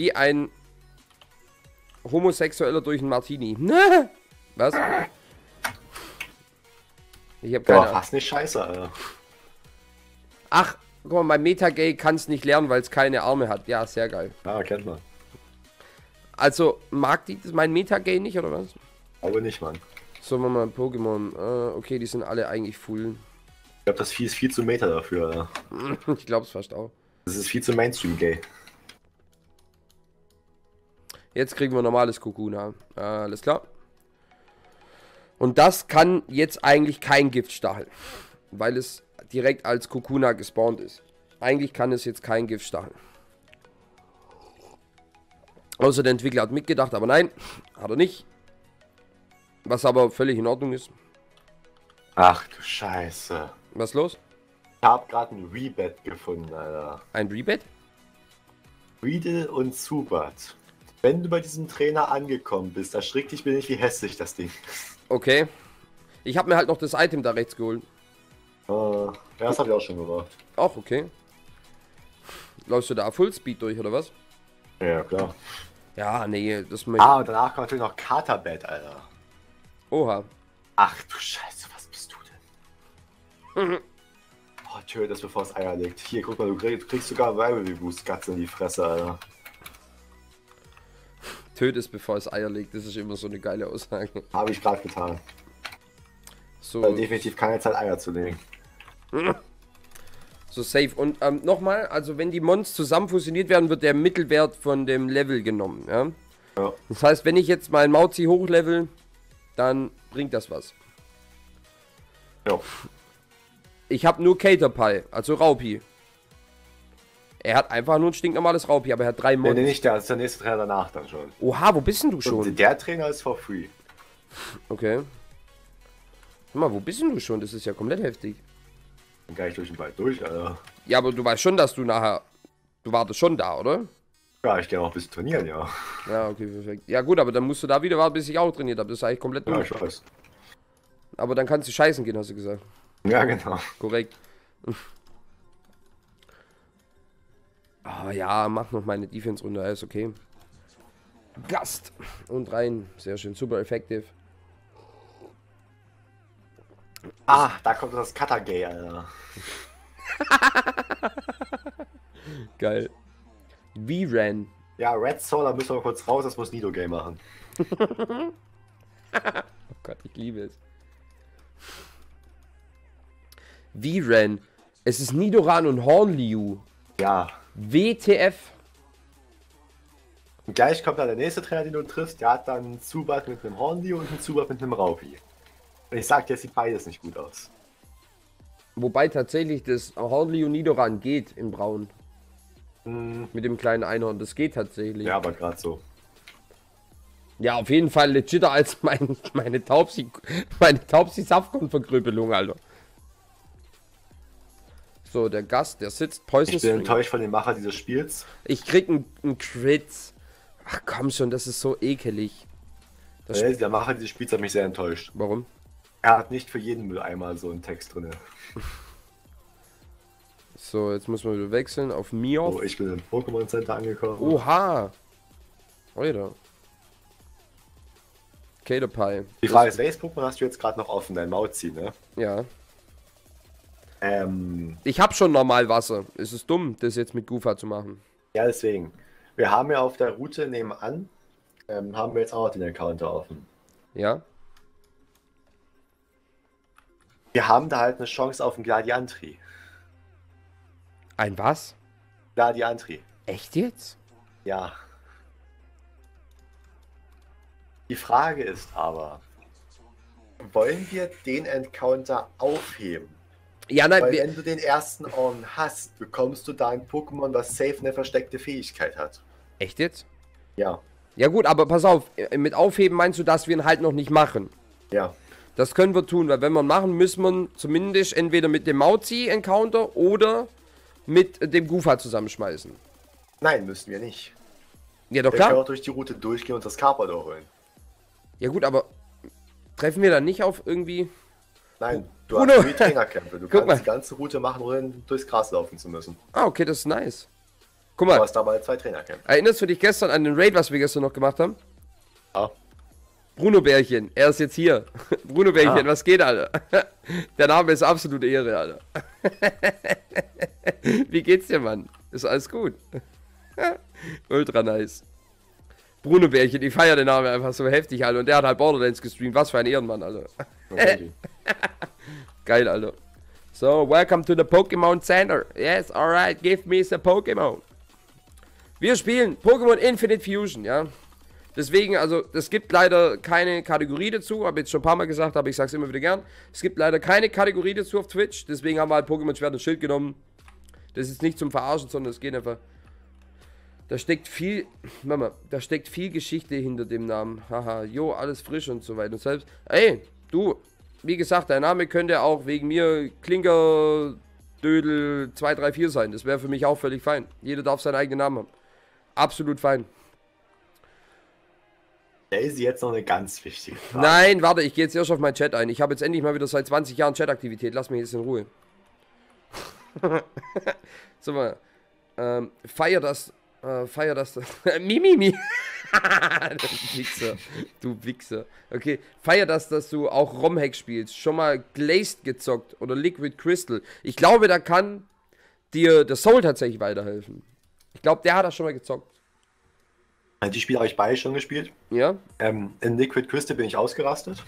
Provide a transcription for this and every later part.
wie ein Homosexueller durch einen Martini. Was? Ich hab keine Boah, fast nicht scheiße, Alter. Ach, guck mal, mein Metagay kann es nicht lernen, weil es keine Arme hat. Ja, sehr geil. Ja, kennt man. Also, mag die das mein Metagay nicht, oder was? Aber nicht, Mann. So, wir mal Pokémon. Äh, okay, die sind alle eigentlich full. Ich glaube, das Vieh ist viel zu Meta dafür, Alter. ich glaub's fast auch. Das ist viel zu Mainstream-gay. Jetzt kriegen wir normales Kokuna. Äh, alles klar. Und das kann jetzt eigentlich kein Giftstachel. Weil es direkt als Kokuna gespawnt ist. Eigentlich kann es jetzt kein Giftstachel. Außer der Entwickler hat mitgedacht, aber nein, hat er nicht. Was aber völlig in Ordnung ist. Ach du Scheiße. Was ist los? Ich hab gerade ein Rebet gefunden, Alter. Ein Rebate? Riedel und Zubat. Wenn du bei diesem Trainer angekommen bist, erschrick dich bin ich, wie hässlich das Ding ist. Okay. Ich habe mir halt noch das Item da rechts geholt. Äh, ja, das hab ich auch schon gemacht. Auch okay. Läufst du da Fullspeed durch, oder was? Ja, klar. Ja, nee, das möchte Ah, und danach kommt natürlich noch Katerbett, Alter. Oha. Ach du Scheiße, was bist du denn? Oh, töte das, bevor es Eier legt. Hier, guck mal, du kriegst, kriegst sogar Rivalry Boost Guts in die Fresse, Alter. Tötest, bevor es Eier legt. Das ist immer so eine geile Aussage. Habe ich gerade getan. So, Weil definitiv keine Zeit, Eier zu legen. so safe. Und ähm, nochmal, also wenn die Mons zusammen fusioniert werden, wird der Mittelwert von dem Level genommen. Ja? Ja. Das heißt, wenn ich jetzt meinen Mauzi hochlevel, dann bringt das was. Ja. Ich habe nur Caterpie, also Raupi. Er hat einfach nur ein stinknormales Raupi, aber er hat drei Nee, Mons. nee, nicht der, das ist der nächste Trainer danach dann schon. Oha, wo bist denn du schon? Und der Trainer ist for free. Okay. Guck mal, wo bist denn du schon? Das ist ja komplett heftig. Dann gehe ich durch den Wald durch, Alter. Ja, aber du weißt schon, dass du nachher. Du wartest schon da, oder? Ja, ich gehe ein bisschen trainieren, ja. Ja, okay, perfekt. Ja, gut, aber dann musst du da wieder warten, bis ich auch trainiert habe. Das ist eigentlich komplett Ja, durch. ich weiß. Aber dann kannst du scheißen gehen, hast du gesagt. Ja, genau. Korrekt. Ah ja, mach noch meine Defense-Runde, ist okay. Gast und rein. Sehr schön, super effektiv. Ah, da kommt das Cutter-Gay, Alter. Geil. V-Ran. Ja, Red Soul, da müssen wir kurz raus, das muss Nido Gay machen. Oh Gott, ich liebe es. V-Ran. Es ist Nidoran und Hornliu. Ja. WTF. Und gleich kommt dann der nächste Trainer, den du triffst, der hat dann einen Zubat mit einem Hornli und einen Zubat mit einem Raupi. Und ich sag dir, sieht beides nicht gut aus. Wobei tatsächlich das Hornliu Nidoran geht im Braun. Hm, Mit dem kleinen Einhorn. Das geht tatsächlich. ja, aber gerade so. Ja, auf jeden Fall legitter als mein, meine Taubsi, meine Taubsi Alter. So, der Gast, der sitzt Poison Ich bin String. enttäuscht von dem Macher dieses Spiels. Ich krieg einen Crit. Ach komm schon, das ist so ekelig. Das Weil Der Macher dieses Spiels hat mich sehr enttäuscht. Warum? Er hat nicht für jeden Mülleimer so einen Text drin. So, jetzt muss man wieder wechseln auf Mio. So, ich bin im Pokémon Center angekommen. Oha. Alter. Caterpie. Die Frage ist, welches Pokémon hast du jetzt gerade noch offen? Dein Mauzi, ne? Ja. Ähm, Ich hab schon normal Wasser. Es ist dumm, das jetzt mit Gufa zu machen. ja, deswegen. Wir haben ja auf der Route nebenan, ähm, haben wir jetzt auch noch den Encounter offen. Ja? Wir haben da halt eine Chance auf einen Gladiantri. Ein was? Gladiantri, Echt jetzt? ja. Die Frage ist aber, wollen wir den Encounter aufheben? Ja, nein, Weil wenn du den ersten Orden hast, bekommst du da ein Pokémon, was safe eine versteckte Fähigkeit hat. echt jetzt? Ja, Ja gut, aber pass auf, äh, mit Aufheben meinst du, dass wir ihn halt noch nicht machen. ja. Das können wir tun, weil wenn wir ihn machen, müssen wir zumindest entweder mit dem Mauzi-Encounter oder mit äh, dem Gufa zusammenschmeißen. Nein, müssen wir nicht. Ja, doch Wir können klar. auch durch die Route durchgehen und das Carpador holen. Ja gut, aber treffen wir dann nicht auf irgendwie... Nein, du Bruno. hast die Trainerkämpfe. Du Guck kannst mal. die ganze Route machen, ohne durchs Gras laufen zu müssen. Ah, okay, das ist nice. Guck Du mal, hast dabei zwei Trainercamp. erinnerst du dich gestern an den Raid, was wir gestern noch gemacht haben? Ja. Bruno Bärchen, er ist jetzt hier. Bruno Bärchen, Ah. was geht, Alter? Der Name ist absolute Ehre, Alter. Wie geht's dir, Mann? Ist alles gut? Ultra nice. Bruno Bärchen, ich feier den Namen einfach so heftig, Alter. Und der hat halt Borderlands gestreamt. Was für ein Ehrenmann, Alter. Okay. Geil, Alter. So, welcome to the Pokémon Center. Yes, alright, give me the Pokémon. Wir spielen Pokémon Infinite Fusion, ja. Deswegen, also, es gibt leider keine Kategorie dazu, habe jetzt schon ein paar Mal gesagt, aber ich sag's immer wieder gern. Es gibt leider keine Kategorie dazu auf Twitch, deswegen haben wir halt Pokémon Schwert und Schild genommen. Das ist nicht zum Verarschen, sondern es geht einfach. Da steckt viel, Mama, da steckt viel Geschichte hinter dem Namen. Haha, jo, alles frisch und so weiter. Und selbst, ey, du, wie gesagt, dein Name könnte auch wegen mir Klinker Dödel 234 sein. Das wäre für mich auch völlig fein. Jeder darf seinen eigenen Namen haben. Absolut fein. Daisy jetzt noch eine ganz wichtige Frage. Nein, warte, ich gehe jetzt erst auf meinen Chat ein. Ich habe jetzt endlich mal wieder seit 20 Jahren Chataktivität. Lass mich jetzt in Ruhe. so mal. Ähm, feier das. Äh, feier das. Mimimi. du Wichser. Du Wichser. Okay. Feier das, dass du auch Romhack spielst. Schon mal Glazed gezockt oder Liquid Crystal. Ich glaube, da kann dir der Soul tatsächlich weiterhelfen. Ich glaube, der hat das schon mal gezockt. Die Spiele habe ich beide schon gespielt. Ja? Ähm, in Liquid Crystal bin ich ausgerastet.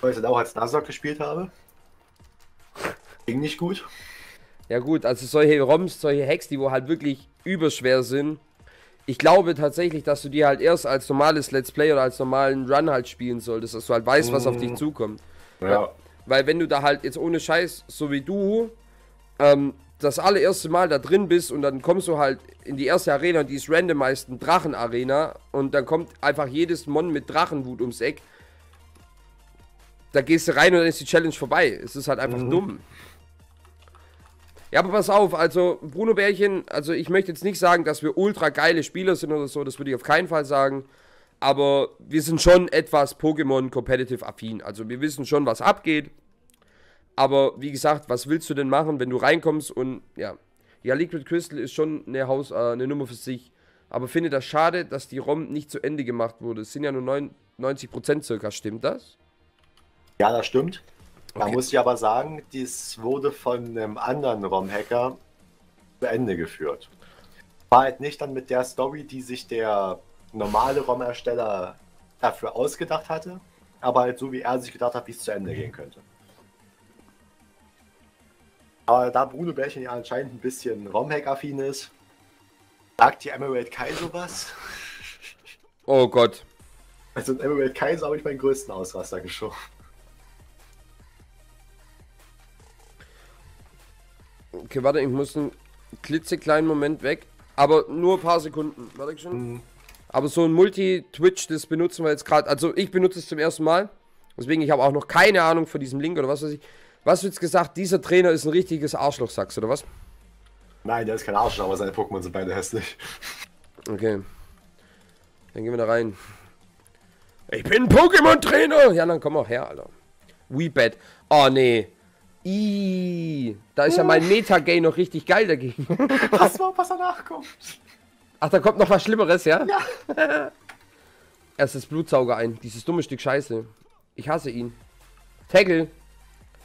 Weil ich dann auch als Nuzlocke gespielt habe. Ging nicht gut. Ja gut, also solche ROMs, solche Hacks, die wo halt wirklich überschwer sind. Ich glaube tatsächlich, dass du die halt erst als normales Let's Play oder als normalen Run halt spielen solltest, dass du halt weißt, was auf dich zukommt. Ja. Weil wenn du da halt jetzt ohne Scheiß, so wie du, ähm, das allererste Mal da drin bist und dann kommst du halt in die erste Arena und die ist randomized ein Drachenarena und dann kommt einfach jedes Mon mit Drachenwut ums Eck. Da gehst du rein und dann ist die Challenge vorbei. Es ist halt einfach dumm. Ja, aber pass auf, also Bruno Bärchen, also ich möchte jetzt nicht sagen, dass wir ultra geile Spieler sind oder so, das würde ich auf keinen Fall sagen. Aber wir sind schon etwas Pokémon Competitive affin. Also wir wissen schon, was abgeht. Aber wie gesagt, was willst du denn machen, wenn du reinkommst und ja. Ja, Liquid Crystal ist schon eine, Haus, äh, eine Nummer für sich. Aber finde das schade, dass die ROM nicht zu Ende gemacht wurde. Es sind ja nur 9, 90% circa, stimmt das? Ja, das stimmt. Da Okay. muss ich aber sagen, dies wurde von einem anderen ROM-Hacker zu Ende geführt. War halt nicht dann mit der Story, die sich der normale ROM-Ersteller dafür ausgedacht hatte, aber halt so, wie er sich gedacht hat, wie es zu Ende gehen könnte. Aber da Bruno Bärchen ja anscheinend ein bisschen ROM-Hack-affin ist, sagt die Emerald Kai sowas. Oh Gott. Also in Emerald Kaiser habe ich meinen größten Ausraster geschoben. Okay, warte, ich muss einen klitzekleinen Moment weg. Aber nur ein paar Sekunden. Warte schon. Aber so ein Multi-Twitch, das benutzen wir jetzt gerade. Also ich benutze es zum ersten Mal. Deswegen, ich habe auch noch keine Ahnung von diesem Link oder was weiß ich. Was wird jetzt gesagt? Dieser Trainer ist ein richtiges Arschloch, sagst du, oder was? Nein, der ist kein Arsch, aber seine Pokémon sind beide hässlich. Okay. Dann gehen wir da rein. Ich bin Pokémon-Trainer! Ja, dann komm auch her, Alter. Weebad. Oh, nee. Ih, da ist ja mein Meta-Gay noch richtig geil dagegen. Was war, was danach kommt? Ach, da kommt noch was Schlimmeres, ja? Ja. Erst das Blutsauger ein. Dieses dumme Stück Scheiße. Ich hasse ihn. Tackle.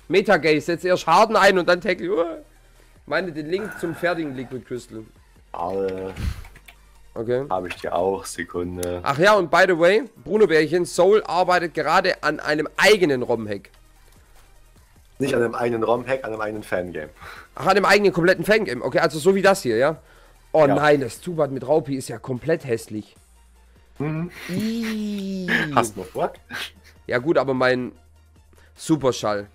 Metagay. Setz erst Harden ein und dann Tackle. Uah. Meine den Link zum fertigen Liquid Crystal. Aber Okay. habe ich dir auch. Sekunde. Ach ja, und by the way, Bruno Bärchen, Soul arbeitet gerade an einem eigenen ROM-Hack. Nicht an einem eigenen ROM-Hack, an einem eigenen Fangame. Ach, an dem eigenen kompletten Fangame. Okay, also so wie das hier, ja? Oh Ja. nein, das Zubat mit Raupi ist ja komplett hässlich. Ih. Hast du noch Bock? Ja gut, aber mein Superschall.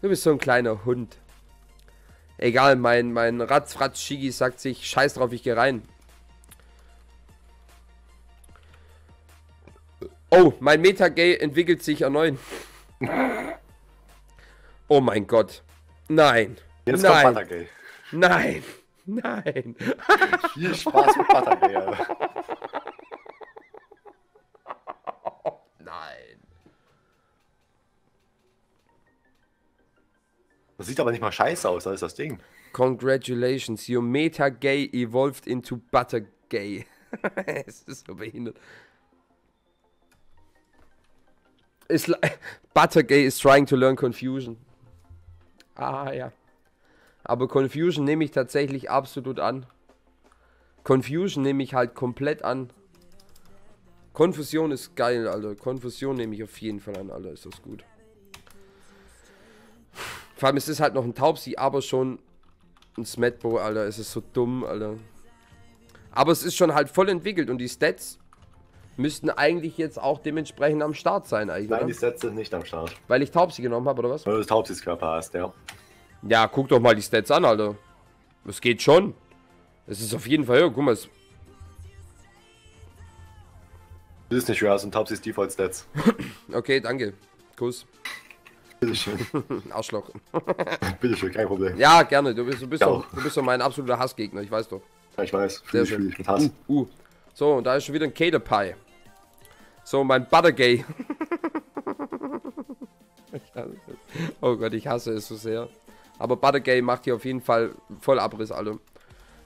Du bist so ein kleiner Hund. Egal, mein, mein Ratzfratz Shigi sagt sich, scheiß drauf, ich geh rein. Oh, mein Metagay entwickelt sich erneut. Oh mein Gott. Nein. Jetzt kommt Nein. Buttergay. Nein. Nein. Viel Spaß mit Buttergay. Alter. Nein. Das sieht aber nicht mal scheiße aus, das ist das Ding. Congratulations, your Meta Gay evolved into Butter Gay. es ist so behindert. Is li- Butter Gay is trying to learn Confusion. Ah ja. Aber Confusion nehme ich tatsächlich absolut an. Confusion nehme ich halt komplett an. Konfusion ist geil, Alter. Konfusion nehme ich auf jeden Fall an, Alter. Ist das gut. Vor allem, es ist halt noch ein Taubsi, aber schon ein Smetbo, Alter. Es ist so dumm, Alter. Aber es ist schon halt voll entwickelt und die Stats müssten eigentlich jetzt auch dementsprechend am Start sein, eigentlich. Nein, oder? die Sets sind nicht am Start. Weil ich Taubsi genommen habe, oder was? Weil du das Hauptsitzkörper hast, ja. Ja, guck doch mal die Stats an, Alter. Es geht schon. Es ist auf jeden Fall, ja, guck mal, es, Das ist nicht das sind Taubsis Default Stats. okay, danke. Kuss. Bitteschön. Arschloch. Bitteschön, kein Problem. Ja, gerne. Du bist, du bist, Ja. doch, du bist doch mein absoluter Hassgegner, ich weiß doch. Ja, ich weiß. Sehr schön. mit Hass. Uh, uh. So, und da ist schon wieder ein Caterpie. So, mein Buttergay. Oh Gott, ich hasse es so sehr. Aber Buttergay macht hier auf jeden Fall voll Abriss, Alter.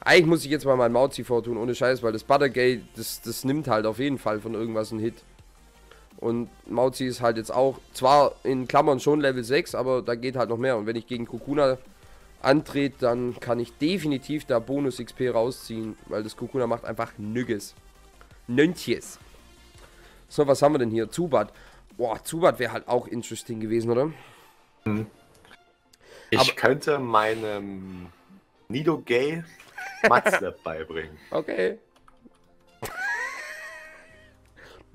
Eigentlich muss ich jetzt mal mein Mauzi vortun, ohne Scheiß, weil das Buttergay, das, das nimmt halt auf jeden Fall von irgendwas einen Hit. Und Mauzi ist halt jetzt auch, zwar in Klammern schon Level 6, aber da geht halt noch mehr. Und wenn ich gegen Kokuna antrete, dann kann ich definitiv da Bonus XP rausziehen, weil das Kokuna macht einfach Nügges. Nöntjes. So, was haben wir denn hier? Zubat. Boah, Zubat wäre halt auch interesting gewesen, oder? Ich Aber- könnte meinem Nido Gay Mudslap beibringen. Okay.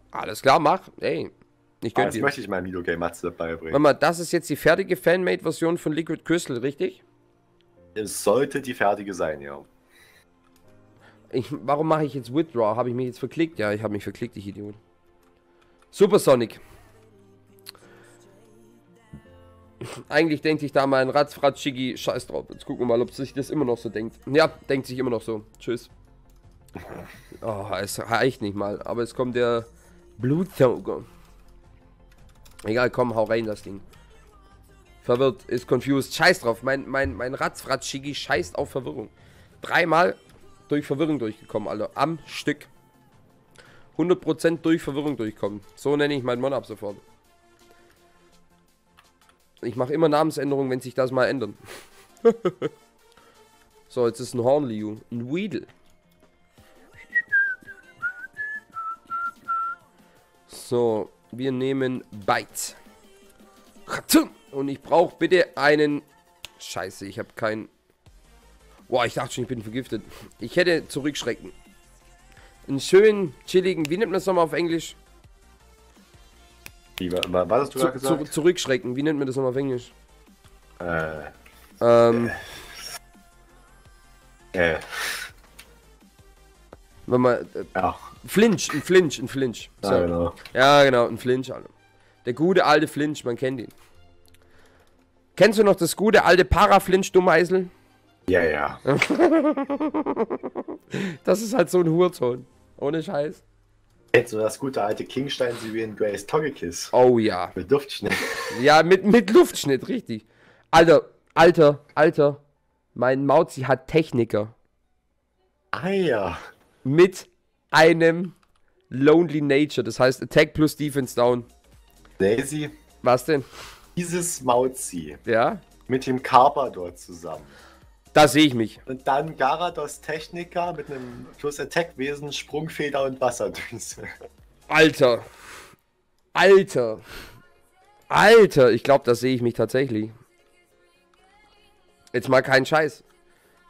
Alles klar, mach. Ey, ich Ah, das dir. möchte ich meinem Nido Gay Warte beibringen. mal, das ist jetzt die fertige Fanmade-Version von Liquid Crystal, richtig? Es sollte die fertige sein, ja. Ich, warum mache ich jetzt Withdraw? Habe ich mich jetzt verklickt? Ja, ich habe mich verklickt, ich Idiot. Supersonic. Eigentlich denkt sich da mein Ratzfratschigi Scheiß drauf. Jetzt gucken wir mal, ob sich das immer noch so denkt. Ja, denkt sich immer noch so. Tschüss. Oh, es reicht nicht mal. Aber es kommt der Blutsauger. Egal, komm, hau rein das Ding. Verwirrt, ist confused. Scheiß drauf. Mein, mein, mein Ratzfratschigi scheißt auf Verwirrung. Dreimal durch Verwirrung durchgekommen, Alter. Am Stück. 100% durch Verwirrung durchkommen. So nenne ich meinen Mon ab sofort. Ich mache immer Namensänderungen, wenn sich das mal ändern. so, jetzt ist ein Hornliu. Ein Weedle. So, wir nehmen Bites. Und ich brauche bitte einen... Scheiße, ich habe keinen... Boah, ich dachte schon, ich bin vergiftet. Ich hätte zurückschrecken. Einen schönen, chilligen, wie nennt man das nochmal auf Englisch? Wie, wa- wa- was hast du Zu, gerade zu, gesagt? zurückschrecken, wie nennt man das nochmal auf Englisch? Äh, Ähm, äh, wenn man. Äh, ja, Flinch, ein Flinch, ein Flinch. So. ja, genau. Ja, genau, ein Flinch, Alter. Der gute alte Flinch, man kennt ihn. Kennst du noch das gute alte Para-Flinch, du Meisel? Ja, ja. Das ist halt so ein Hurzon. Ohne Scheiß. Kennst du das gute alte Kingstein Sibirien Grace Togekiss? Oh ja. Mit Duftschnitt. Ja, mit, mit Luftschnitt, richtig. Alter, Alter, Alter. Mein Mauzi hat Techniker. Ah ja. Mit einem Lonely Nature. Das heißt Attack plus Defense down. Daisy, Was denn? dieses Mauzi Ja? mit dem Carpador zusammen. Da sehe ich mich. Und dann Garados Techniker mit einem plus Attack-Wesen, Sprungfeder und Wasserdüse. Alter. Alter. Alter. Ich glaube, das sehe ich mich tatsächlich. Jetzt mal kein Scheiß.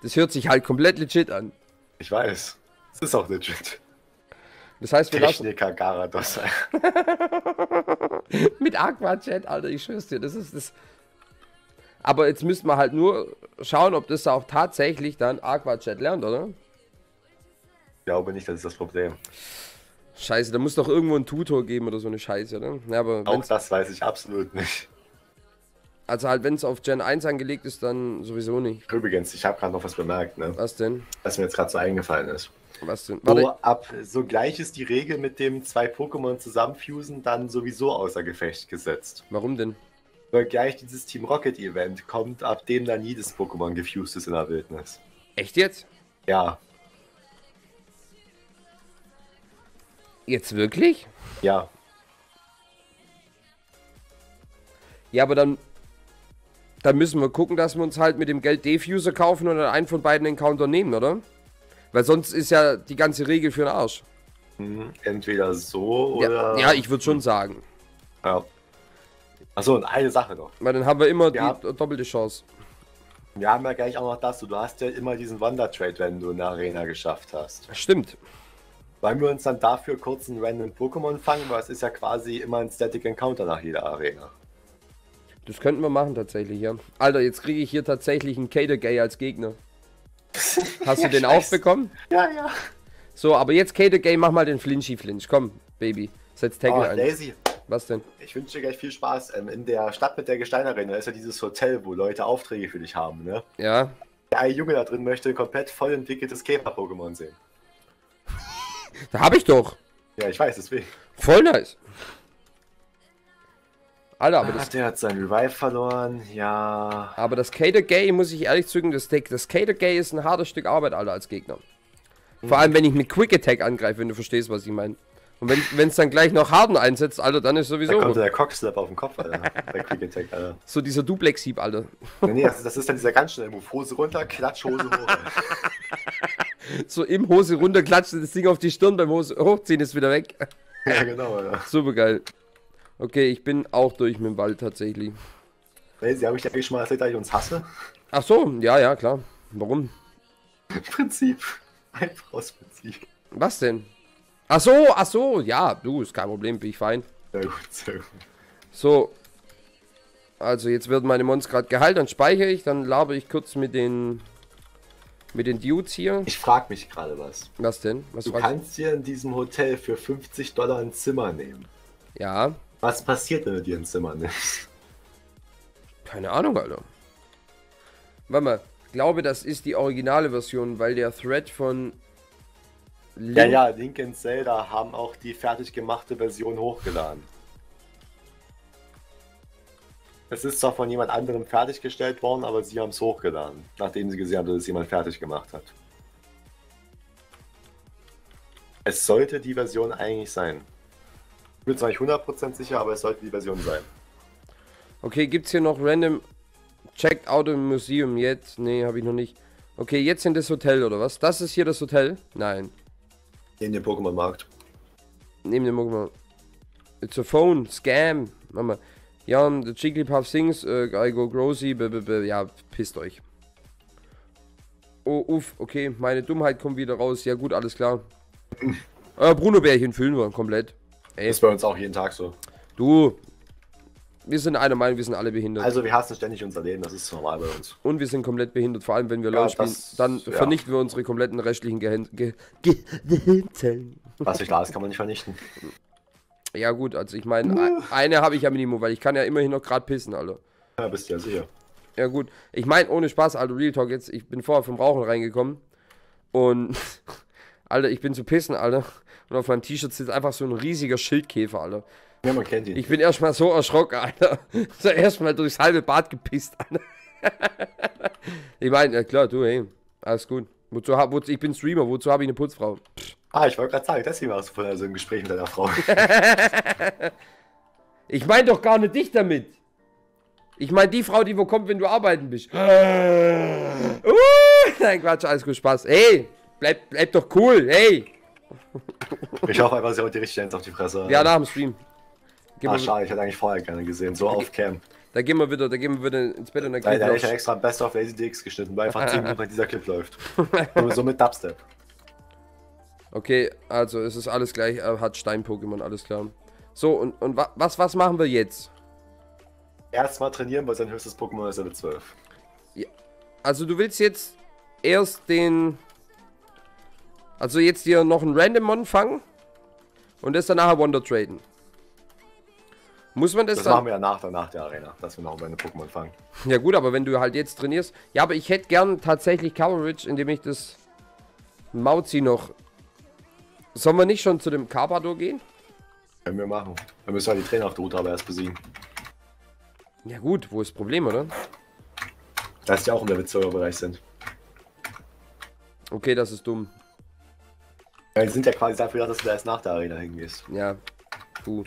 Das hört sich halt komplett legit an. Ich weiß. Es ist auch legit. Das heißt, wir lassen Techniker Garados. mit Aquachat, Alter, ich schwör's dir, das ist das. Aber jetzt müssen wir halt nur schauen, ob das auch tatsächlich dann Aquachat lernt, oder? Ich glaube nicht, das ist das Problem. Scheiße, da muss doch irgendwo ein Tutor geben oder so eine Scheiße, oder? Ja, aber Auch das weiß ich absolut nicht. also halt, wenn es auf Gen 1 angelegt ist, dann sowieso nicht. Übrigens, ich habe gerade noch was bemerkt, ne? Was denn? was mir jetzt gerade so eingefallen ist. Was denn? Warte, Wo ab so gleich ist die Regel mit dem zwei Pokémon zusammenfusen dann sowieso außer Gefecht gesetzt. warum denn? Weil gleich dieses Team Rocket Event kommt, ab dem dann jedes Pokémon gefused ist in der Wildnis. Echt jetzt? Ja, Jetzt wirklich? ja. Ja, aber dann. Dann müssen wir gucken, dass wir uns halt mit dem Geld Defuser kaufen und dann einen von beiden Encounter nehmen, oder? Weil sonst ist ja die ganze Regel für den Arsch. Hm, Entweder so Ja, oder. ja ich würde schon sagen. Ja. Achso, und eine Sache noch. Weil dann haben wir immer Ja. die doppelte Chance. Wir haben ja gleich auch noch das. Du hast ja immer diesen Wonder-Trade, wenn du in der Arena geschafft hast. Stimmt. Wollen wir uns dann dafür kurz einen random Pokémon fangen? Weil es ist ja quasi immer ein Static Encounter nach jeder Arena. Das könnten wir machen tatsächlich, ja. Alter, jetzt kriege ich hier tatsächlich einen Gay als Gegner. Hast du den auch bekommen? Ja, ja. So, aber jetzt Gay, mach mal den Flinchy Flinch. Komm, Baby. Setz Tackle Oh, ein. Daisy, Was denn? ich wünsche dir gleich viel Spaß. Ähm, in der Stadt mit der Gesteinarena ist ja dieses Hotel, wo Leute Aufträge für dich haben, ne? Ja. Der eine Junge da drin möchte ein komplett voll entwickeltes Käfer-Pokémon sehen. Da hab ich doch. Ja, ich weiß, deswegen. Voll nice. Alter, aber Ach, das, der hat sein Revive verloren. Ja. aber das Cater Gay, muss ich ehrlich zugeben, das, das Cater Gay ist ein hartes Stück Arbeit, Alter, als Gegner. Vor allem, wenn ich mit Quick Attack angreife, wenn du verstehst, was ich meine. Und wenn es dann gleich noch Harden einsetzt, Alter, dann ist Da sowieso kommt der Cockslap auf den Kopf, Alter. Der Quick Attack, Alter. so dieser Duplex-Hieb, Alter. Nee, nee, das, ist- das ist dann dieser ganz schnelle Move. Hose runter, Klatsch, Hose hoch. So im Hose runterklatscht, das Ding auf die Stirn, beim Hose hochziehen ist wieder weg. ja, genau, Alter. Super geil. Okay, ich bin auch durch mit dem Wald tatsächlich. Daisy, habe ich dir eigentlich schon mal erzählt, dass ich uns hasse? Ach so, ja, ja, klar. Warum? Prinzip. Einfach aus Prinzip. Was denn? Ach so, ach so, ja, du, ist kein Problem, bin ich fein. Sehr gut, sehr gut. So. Also jetzt werden meine Mons gerade geheilt, dann speichere ich, dann labe ich kurz mit den mit den Dudes hier. Ich frage mich gerade was. Was denn? Was Du kannst dir in diesem Hotel für 50 Dollar ein Zimmer nehmen. Ja, Was passiert, wenn du dir ein Zimmer nimmst? keine Ahnung, Alter. Warte mal, ich glaube, das ist die originale Version, weil der Thread von Link, Ja, ja, Link und Zelda haben auch die fertig gemachte Version hochgeladen. Es ist zwar von jemand anderem fertiggestellt worden, aber sie haben es hochgeladen, nachdem sie gesehen haben, dass es jemand fertig gemacht hat. Es sollte die Version eigentlich sein. Ich bin zwar nicht 100% sicher, aber es sollte die Version sein. Okay, gibt's hier noch random checked out im Museum jetzt? Nee, habe ich noch nicht. Okay, jetzt in das Hotel oder was? Das ist hier das Hotel? Nein. In dem Pokémon-Markt. Nehmen wir mal. It's a phone, Scam. Mama. Ja, the Jigglypuff sings, uh, I go grossy, ja, pisst euch. Oh, uff, okay, meine Dummheit kommt wieder raus. Ja gut, alles klar. Äh, Bruno-Bärchen füllen wir komplett. Ey, Ist bei uns auch jeden Tag so. du. Wir sind einer Meinung, wir sind alle behindert. Also wir hassen ständig unser Leben, das ist normal bei uns. Und wir sind komplett behindert, vor allem wenn wir Ja, LOL spielen. das- Dann ja. vernichten wir unsere kompletten restlichen Gehirn Ge Ge Gehirnzellen. Was nicht da ist, kann man nicht vernichten. Ja gut, also ich meine, eine habe ich ja Minimum, weil ich kann ja immerhin noch gerade pissen, Alter. Ja, bist du ja sicher. Ja gut, ich meine, ohne Spaß, Alter, Real Talk jetzt, ich bin vorher vom Rauchen reingekommen und, Alter, ich bin zu pissen, Alter. Und auf meinem T-Shirt sitzt einfach so ein riesiger Schildkäfer, Alter. Ja, man kennt ihn. Ich bin erstmal so erschrocken, Alter. So erstmal durchs halbe Bad gepisst, Alter. Ich meine, klar, du, hey, alles gut. Wozu, hab- wozu, ich bin Streamer, wozu habe ich eine Putzfrau? ah, ich wollte gerade sagen, deswegen warst du vorher so im Gespräch mit deiner Frau. Ich meine doch gar nicht dich damit. Ich meine die Frau, die wo kommt, wenn du arbeiten bist. uh, nein, Quatsch, alles gut, Spaß. Hey, bleib, bleib doch cool, hey. Ich hoffe einfach, sie haut die richtig eins auf die Fresse. Ja, nach dem Stream. Gehen wir, schade, ich hätte eigentlich vorher gerne gesehen, so auf Cam. da gehen wir wieder, da gehen wir wieder ins Bett und dann Da gehen da wir hätte ich ja extra Best of Lazy DX geschnitten, weil einfach 10 Minuten dieser Clip läuft. So, so mit Dubstep. Okay, also es ist alles gleich, er hat Stein-Pokémon, alles klar. So, und, und wa was, was machen wir jetzt? Erstmal trainieren, weil sein höchstes Pokémon ist Level 12. Also du willst jetzt erst den... Also jetzt hier noch einen Random-Mon fangen und das dann nachher Wonder traden. Muss man das, Das dann... machen wir ja nach, nach der Arena, dass wir noch meine Pokémon fangen. Ja gut, aber wenn du halt jetzt trainierst... Ja, aber ich hätte gern tatsächlich Coverage, indem ich das Mauzi noch... Sollen wir nicht schon zu dem Carpador gehen? Können wir machen. Dann müssen wir die Trainer auf der Route aber erst besiegen. Ja gut, wo ist das Problem, oder? Dass die auch im Level-2er-Bereich sind. Okay, das ist dumm. Ja, die sind ja quasi dafür, dass du da erst nach der Arena hingehst. Ja, puh.